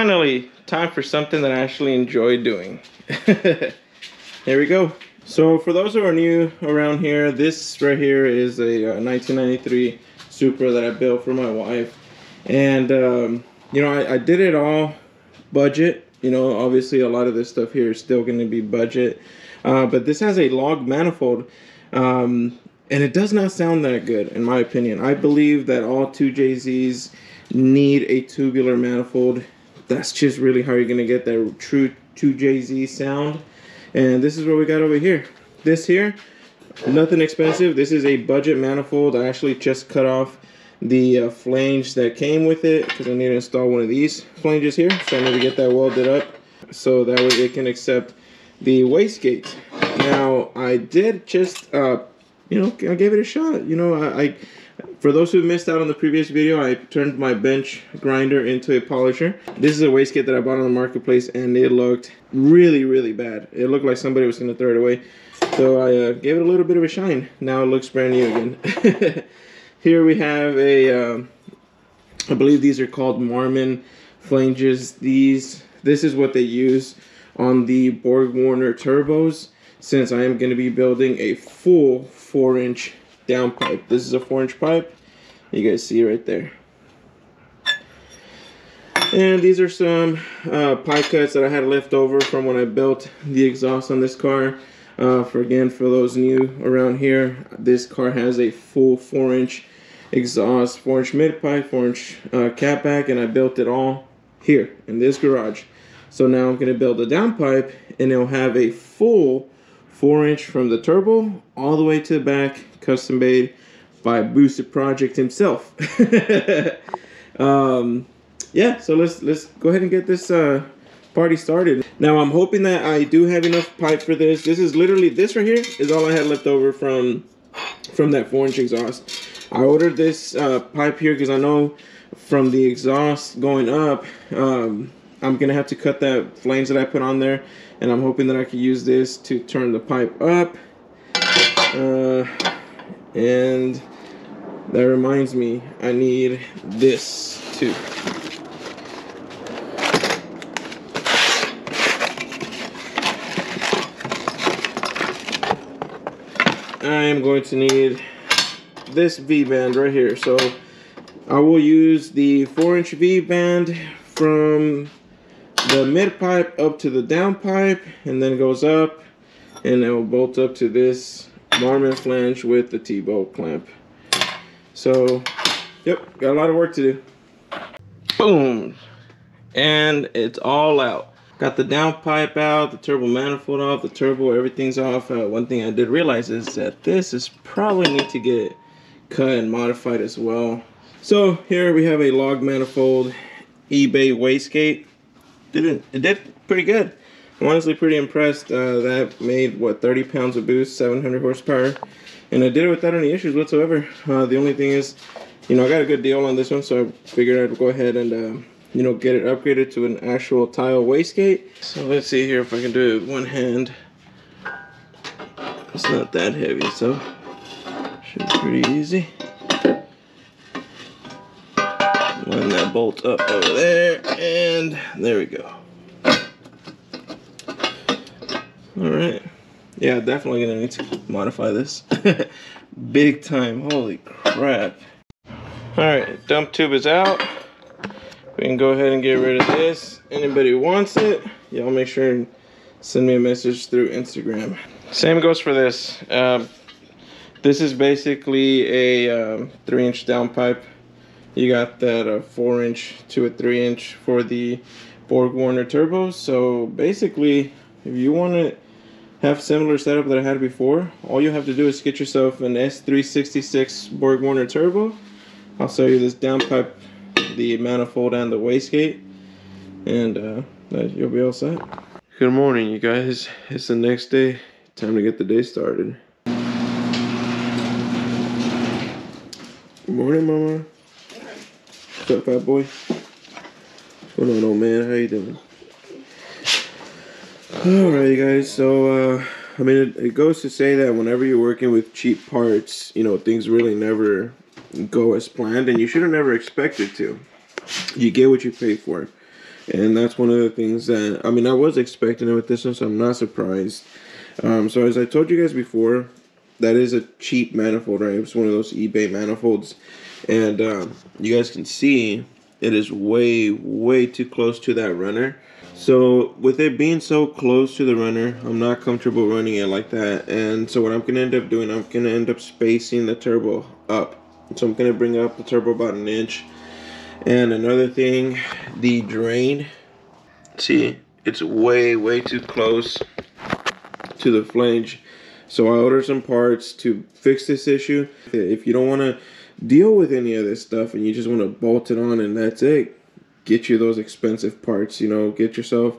finally, time for something that I actually enjoy doing. Here we go. So for those who are new around here, this right here is a uh, 1993 Supra that I built for my wife. And, um, you know, I, I did it all budget. You know, obviously a lot of this stuff here is still going to be budget. Uh, but this has a log manifold. Um, and it does not sound that good, in my opinion. I believe that all 2JZs need a tubular manifold. That's just really how you're to get that true 2JZ sound. And this is what we got over here. This here, nothing expensive. This is a budget manifold. I actually just cut off the uh, flange that came with it because I need to install one of these flanges here. So I need to get that welded up so that way it can accept the wastegate. Now, I did just, uh, you know, I gave it a shot. You know, I, I for those who missed out on the previous video, I turned my bench grinder into a polisher. This is a wastegate that I bought on the marketplace and it looked really, really bad. It looked like somebody was gonna throw it away. So I uh, gave it a little bit of a shine. Now it looks brand new again. Here we have a, uh, I believe these are called Marmon flanges. These, this is what they use on the Borg Warner turbos since I am going to be building a full 4 inch downpipe. This is a 4 inch pipe. You guys see right there. And these are some uh, pie cuts that I had left over from when I built the exhaust on this car. Uh, for again, for those new around here, this car has a full 4 inch exhaust, 4 inch mid pipe, 4 inch uh, catback, and I built it all here in this garage. So now I'm going to build a downpipe and it'll have a full 4 inch from the turbo all the way to the back, custom made by Boosted Project himself. um, yeah, so let's let's go ahead and get this uh, party started. Now I'm hoping that I do have enough pipe for this. This is literally, this right here is all I had left over from, from that 4 inch exhaust. I ordered this uh, pipe here because I know from the exhaust going up, um, I'm gonna have to cut that flange that I put on there and I'm hoping that I can use this to turn the pipe up. Uh, and that reminds me, I need this too. I am going to need this V-band right here. So I will use the 4-inch V-band from the mid pipe up to the down pipe and then goes up and it will bolt up to this Marmon flange with the T-bolt clamp. So, yep, got a lot of work to do. Boom! And it's all out. Got the downpipe out, the turbo manifold off, the turbo, everything's off. Uh, one thing I did realize is that this is probably need to get cut and modified as well. So here we have a log manifold eBay wastegate. Did it, it did pretty good. Honestly pretty impressed. Uh, that made, what, 30 pounds of boost, 700 horsepower. And I did it without any issues whatsoever. Uh, the only thing is, you know, I got a good deal on this one, so I figured I'd go ahead and uh, you know, get it upgraded to an actual Tial wastegate. So let's see here if I can do it one hand. It's not that heavy, so should be pretty easy. Line that bolt up over there, and there we go. All right. Yeah, definitely gonna need to modify this. Big time, holy crap. All right, dump tube is out we can go ahead and get rid of this. Anybody wants it, y'all make sure and send me a message through Instagram. Same goes for this. Um, this is basically a um, three inch downpipe. You got that uh, four inch to a three inch for the Borg Warner turbos. So basically, if you want to have similar setup that I had before, all you have to do is get yourself an S366 Borg Warner turbo. I'll show you this downpipe the manifold and the wastegate and uh, you'll be all set. Good morning you guys. It's the next day. Time to get the day started. Good morning mama. What's up fat boy? What's going on old man? How you doing? Alright guys, so uh, I mean it, it goes to say that whenever you're working with cheap parts, you know, things really never go as planned and you should have never expected to. You get what you pay for. And that's one of the things that, I mean, I was expecting it with this one, so I'm not surprised. Um, so as I told you guys before, that is a cheap manifold, right? It's one of those eBay manifolds. And um, you guys can see it is way, way too close to that runner. So with it being so close to the runner, I'm not comfortable running it like that. And so what I'm gonna end up doing, I'm gonna end up spacing the turbo up. So I'm gonna bring up the turbo about an inch. And another thing, the drain, see, it's way, way too close to the flange. So I ordered some parts to fix this issue. If you don't wanna deal with any of this stuff and you just wanna bolt it on and that's it, get you those expensive parts. You know, get yourself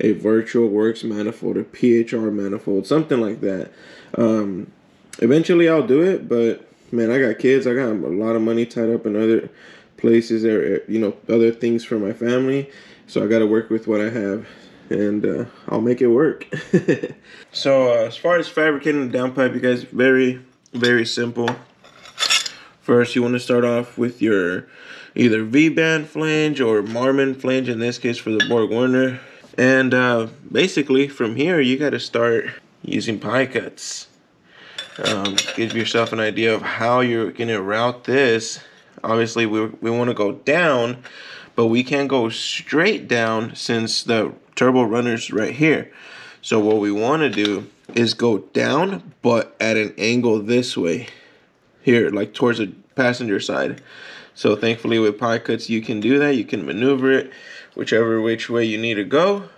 a Virtual Works manifold, a PHR manifold, something like that. Um, eventually, I'll do it, but man, I got kids. I got a lot of money tied up in other places or you know other things for my family, so I got to work with what I have. And uh, I'll make it work. so uh, as far as fabricating the downpipe, you guys, very, very simple. First, you want to start off with your either V-band flange or Marmon flange, in this case for the Borg Warner. And uh, basically, from here, you got to start using pie cuts. Um, give yourself an idea of how you're going to route this. Obviously, we, we want to go down, but we can't go straight down since the turbo runner's right here. So what we want to do is go down, but at an angle this way. Here, like towards the passenger side. So thankfully with pie cuts you can do that. You can maneuver it whichever which way you need to go.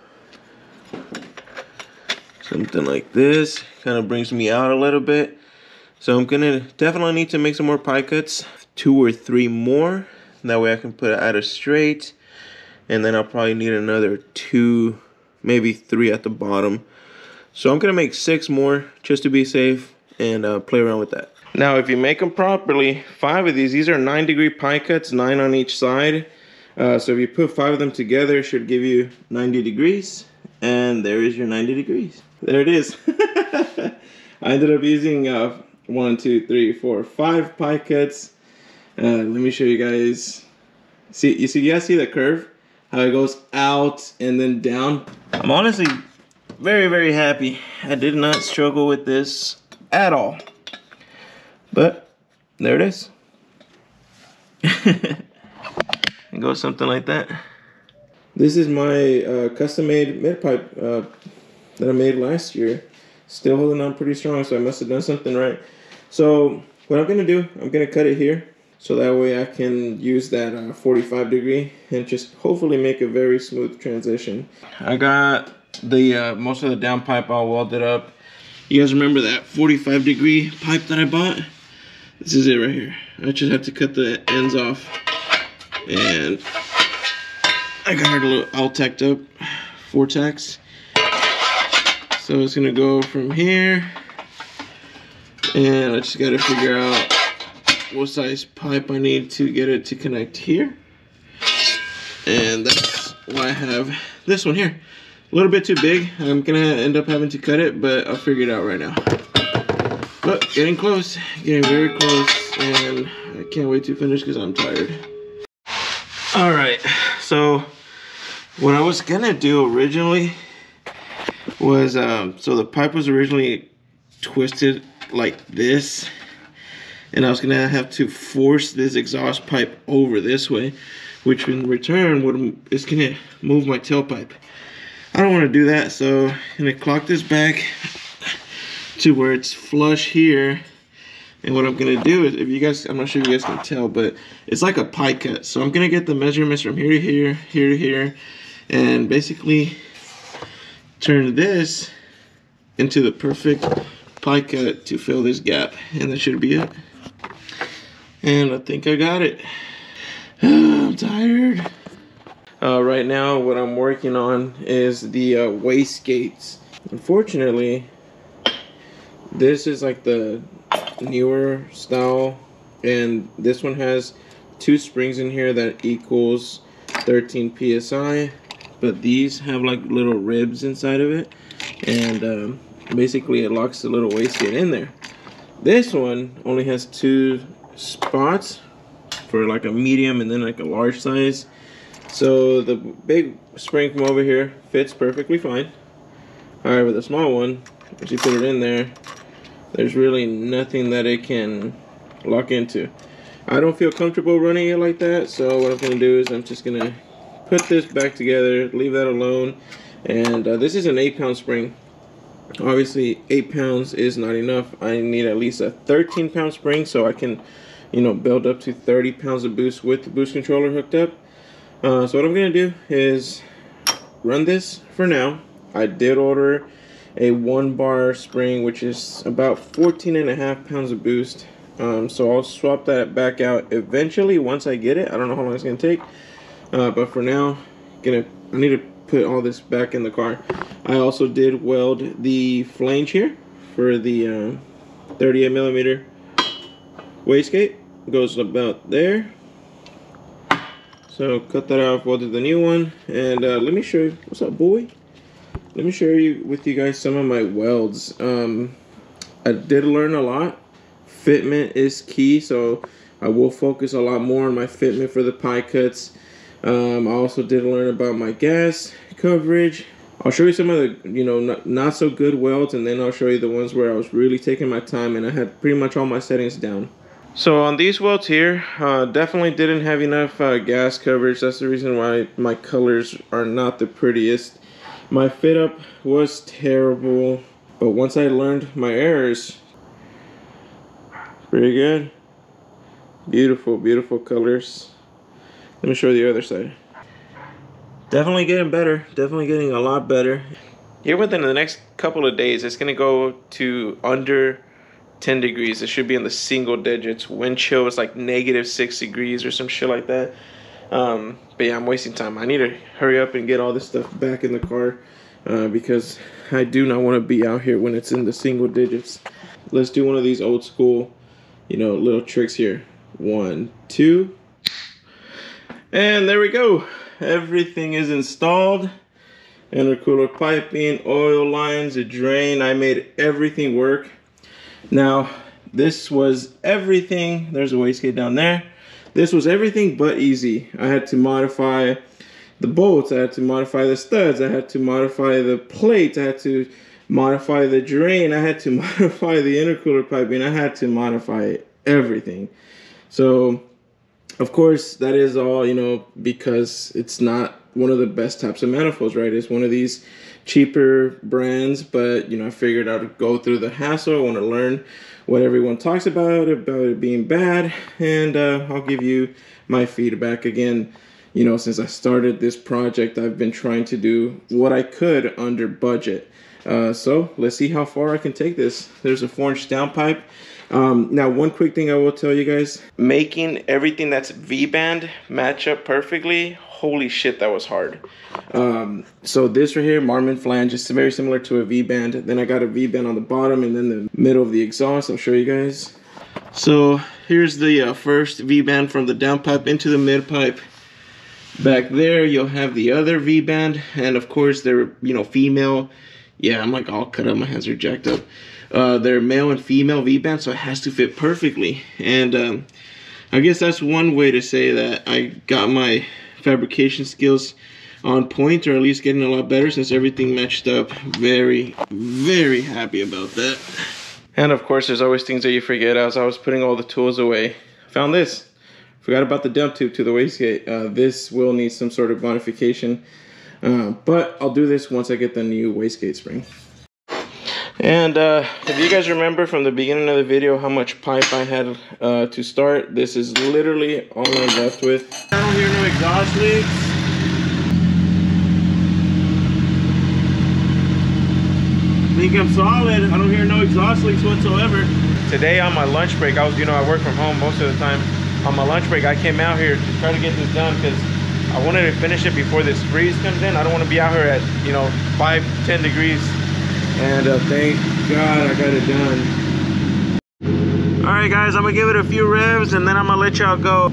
Something like this kind of brings me out a little bit. So I'm gonna definitely need to make some more pie cuts. Two or three more. That way I can put it at a straight. And then I'll probably need another two, maybe three at the bottom. So I'm gonna make six more just to be safe and uh, play around with that. Now, if you make them properly, five of these, these are nine degree pie cuts, nine on each side. Uh, so if you put five of them together, it should give you 90 degrees. And there is your 90 degrees. There it is. I ended up using uh, one, two, three, four, five pie cuts. Uh, let me show you guys. See, you see, you guys see the curve? How it goes out and then down. I'm honestly very, very happy. I did not struggle with this at all. But there it is. it goes something like that. This is my uh, custom-made mid pipe uh, that I made last year. Still holding on pretty strong, so I must have done something right. So what I'm gonna do, I'm gonna cut it here, so that way I can use that uh, 45 degree and just hopefully make a very smooth transition. I got the uh, most of the down pipe all welded up. You guys remember that 45 degree pipe that I bought? This is it right here. I just have to cut the ends off. And I got it a little all tacked up, Vortex. So it's gonna go from here. And I just gotta figure out what size pipe I need to get it to connect here. And that's why I have this one here. A little bit too big. I'm gonna end up having to cut it, but I'll figure it out right now. But getting close, getting very close, and I can't wait to finish because I'm tired. All right, so what I was gonna do originally was, um, so the pipe was originally twisted like this, and I was gonna have to force this exhaust pipe over this way, which in return would is gonna move my tailpipe. I don't want to do that, so I'm gonna clock this back to where it's flush here. And what I'm gonna do is, if you guys, I'm not sure if you guys can tell, but it's like a pie cut. So I'm gonna get the measurements from here to here, here to here, and basically turn this into the perfect pie cut to fill this gap. And that should be it. And I think I got it. I'm tired. Uh, right now, what I'm working on is the uh, wastegates. Unfortunately, this is like the newer style and this one has two springs in here that equals 13 psi but these have like little ribs inside of it and um, basically it locks the little wastegate in there this one only has two spots for like a medium and then like a large size So the big spring from over here fits perfectly fine. However, the small one, once you put it in there, there's really nothing that it can lock into. I don't feel comfortable running it like that, so what I'm gonna do is I'm just gonna put this back together, leave that alone, and uh, this is an eight pound spring. Obviously, eight pounds is not enough. I need at least a 13 pound spring so I can, you know, build up to 30 pounds of boost with the boost controller hooked up. Uh, so what I'm gonna do is run this for now. I did order a one bar spring, which is about 14 and a half pounds of boost. Um, so I'll swap that back out eventually once I get it. I don't know how long it's gonna take, uh, but for now, gonna I need to put all this back in the car. I also did weld the flange here for the uh, 38 millimeter wastegate. Goes about there. So cut that off, welded the new one, and uh, let me show you. What's up, boy? Let me share you with you guys some of my welds. Um, I did learn a lot. Fitment is key, so I will focus a lot more on my fitment for the pie cuts. Um, I also did learn about my gas coverage. I'll show you some of the, you know, not, not so good welds, and then I'll show you the ones where I was really taking my time and I had pretty much all my settings down. So on these welds here, uh, definitely didn't have enough uh, gas coverage. That's the reason why my colors are not the prettiest. My fit up was terrible, but once I learned my errors, pretty good. Beautiful, beautiful colors. Let me show you the other side. Definitely getting better. Definitely getting a lot better. Here within the next couple of days, it's gonna go to under 10 degrees. It should be in the single digits. Wind chill is like negative six degrees or some shit like that. Um, but yeah, I'm wasting time. I need to hurry up and get all this stuff back in the car uh, because I do not want to be out here when it's in the single digits. Let's do one of these old school, you know, little tricks here. One, two, and there we go. Everything is installed. Intercooler piping, oil lines, a drain. I made everything work. Now, this was everything. There's a wastegate down there. This was everything but easy. I had to modify the bolts, I had to modify the studs, I had to modify the plates, I had to modify the drain, I had to modify the intercooler piping, I had to modify everything. So, of course, that is all, you know, because it's not one of the best types of manifolds, right? It's one of these cheaper brands, but, you know, I figured I'd go through the hassle. I want to learn what everyone talks about about it being bad and uh, i'll give you my feedback. Again you know since i started this project i've been trying to do what i could under budget. Uh, so let's see how far i can take this. There's a four inch downpipe um, now one quick thing i will tell you guys making everything that's v-band match up perfectly holy shit, that was hard. Um, so this right here, Marmon flange, is very similar to a V-band. Then I got a V-band on the bottom and then the middle of the exhaust. I'll show you guys. So here's the uh, first V-band from the downpipe into the mid pipe. Back there, you'll have the other V-band, and of course they're you know female. Yeah, I'm like all cut up. My hands are jacked up. Uh, they're male and female V-band, so it has to fit perfectly. And um, I guess that's one way to say that I got my fabrication skills on point or at least getting a lot better since everything matched up. Very, very happy about that. And of course, there's always things that you forget. As I was putting all the tools away, found this. Forgot about the dump tube to the wastegate. Uh, this will need some sort of modification, uh, but I'll do this once I get the new wastegate spring. And uh, if you guys remember from the beginning of the video how much pipe I had uh, to start, this is literally all I'm left with. I don't hear no exhaust leaks. think I'm solid. I don't hear no exhaust leaks whatsoever. Today on my lunch break, I was, you know, I work from home most of the time. On my lunch break, I came out here to try to get this done because I wanted to finish it before this freeze comes in. I don't want to be out here at, you know, 5, 10 degrees and uh, thank God I got it done. All right, guys, I'm gonna give it a few revs and then I'm gonna let y'all go.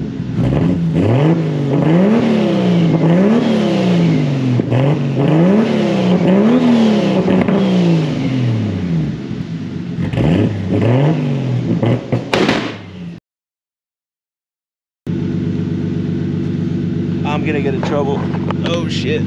I'm gonna get in trouble. Oh shit.